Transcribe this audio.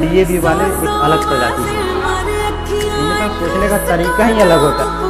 DAV वाले एक अलग प्रजाति के इनका सोचने का तरीका ही अलग होता है।